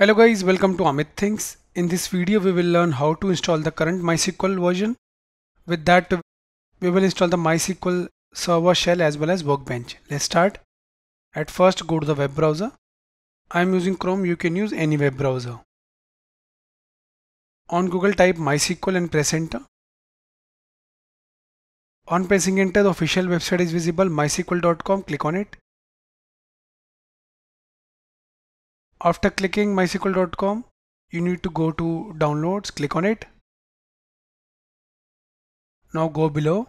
Hello guys, welcome to Amit Thinks. In this video, we will learn how to install the current MySQL version. With that, we will install the MySQL server shell as well as Workbench. Let's start. At first, go to the web browser. I am using Chrome, you can use any web browser. On Google, type MySQL and press enter. On pressing enter, the official website is visible, mysql.com, click on it. After clicking mysql.com, you need to go to downloads, click on it. Now go below.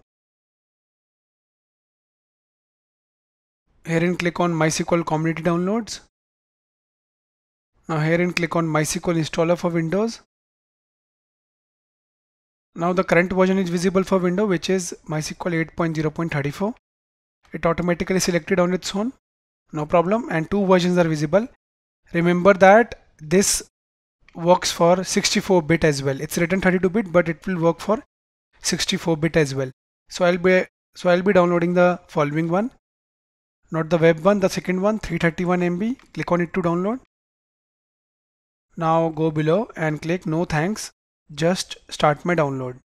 Here and click on MySQL community downloads. Now here and click on MySQL installer for Windows. Now the current version is visible for Windows which is MySQL 8.0.34. It automatically selected on its own. No problem and two versions are visible remember that this works for 64 bit as well. It's written 32 bit but it will work for 64 bit as well. So i'll be so i'll be downloading the following one. Not the web one the second one 331 mb click on it to download. Now go below and click no thanks. Just start my download.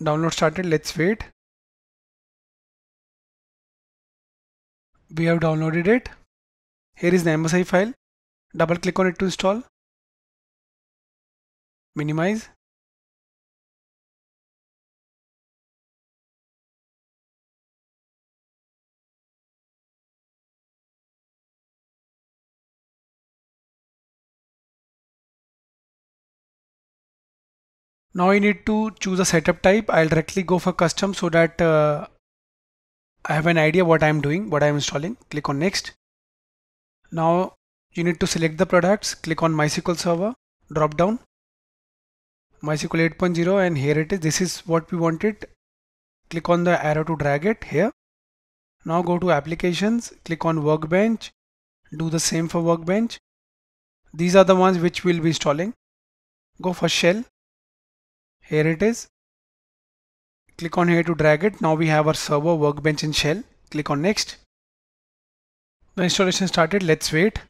Download started. Let's wait. We have downloaded it here is the MSI file. Double click on it to install. Minimize. Now I need to choose a setup type. I'll directly go for custom so that uh, I have an idea what I'm doing, what I'm installing. Click on next. Now you need to select the products, click on MySQL Server, drop down, MySQL 8.0 and here it is. This is what we wanted. Click on the arrow to drag it here. Now go to applications, click on Workbench, do the same for Workbench. These are the ones which we'll be installing. Go for shell. Here it is. Click on here to drag it. Now we have our server workbench in shell. Click on next. The installation started, let's wait.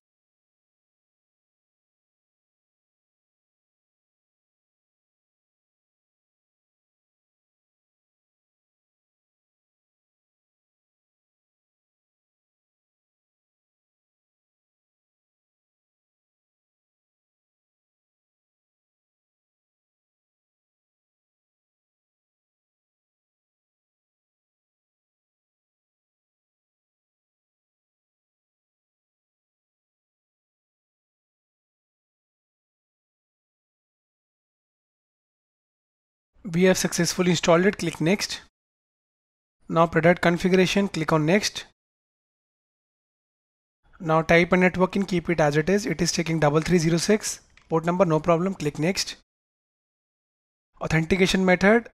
We have successfully installed it. Click next. Now product configuration. Click on next. Now type a network and keep it as it is. It is taking 3306 port number no problem. Click next. Authentication method.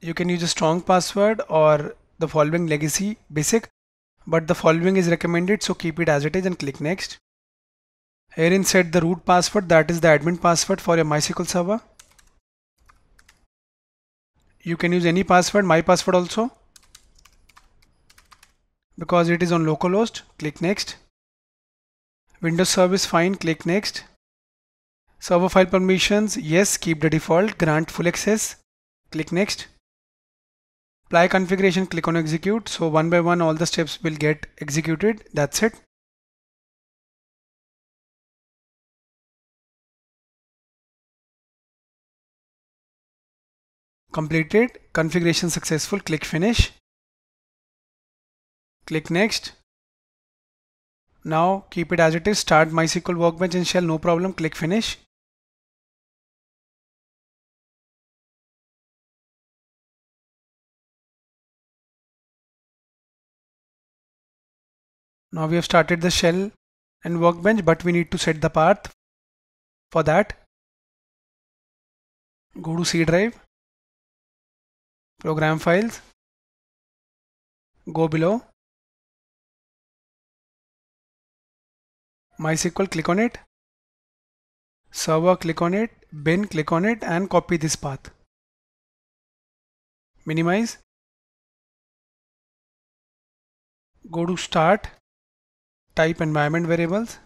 You can use a strong password or the following legacy basic but the following is recommended so keep it as it is and click next. Here set the root password that is the admin password for your MySQL server you can use any password my password also. Because it is on localhost click next. Windows service fine click next. Server file permissions yes keep the default grant full access click next. Apply configuration click on execute. So one by one all the steps will get executed that's it completed configuration successful click finish. Click next. Now keep it as it is start MySQL workbench and shell no problem click finish. Now we have started the shell and workbench but we need to set the path for that. Go to C drive program files go below. MySQL click on it. Server click on it. Bin click on it and copy this path. Minimize. Go to start. Type environment variables.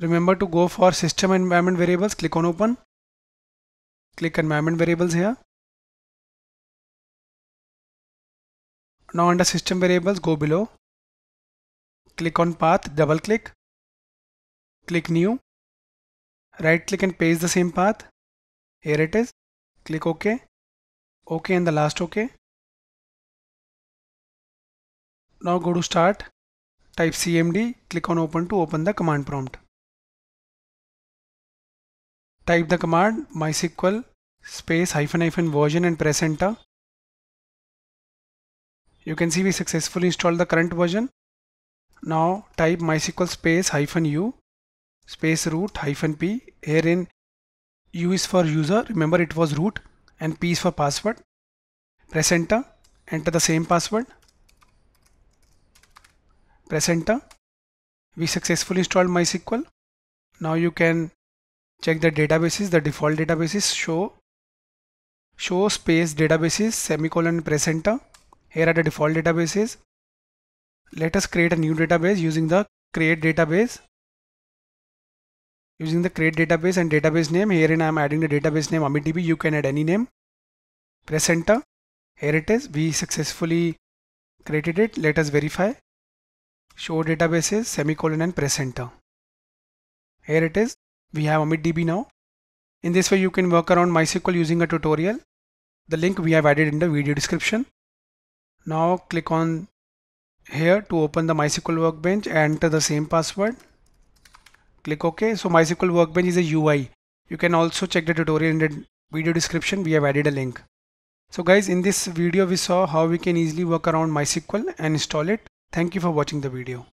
Remember to go for system environment variables. Click on open. Click environment variables here now under system variables go below. Click on path double click. Click new. Right click and paste the same path. Here it is. Click ok. Ok and the last ok. Now go to start. Type cmd click on open to open the command prompt. Type the command mysql space hyphen hyphen version and press enter you can see we successfully installed the current version. Now type mysql space hyphen u space root hyphen p. Herein u is for user remember it was root and p is for password. Press enter enter the same password. Press enter. We successfully installed mysql. Now you can check the databases the default databases show. Show space databases semicolon press enter here are the default databases let us create a new database using the create database. Using the create database and database name herein I am adding the database name AmitDB you can add any name. Press enter. Here it is. We successfully created it. Let us verify. Show databases semicolon and press enter. Here it is. We have AmitDB now. In this way you can work around MySQL using a tutorial. The link we have added in the video description now click on here to open the MySQL workbench enter the same password click OK. So MySQL Workbench is a UI. You can also check the tutorial in the video description. We have added a link. So guys, in this video we saw how we can easily work around MySQL and install it. Thank you for watching the video.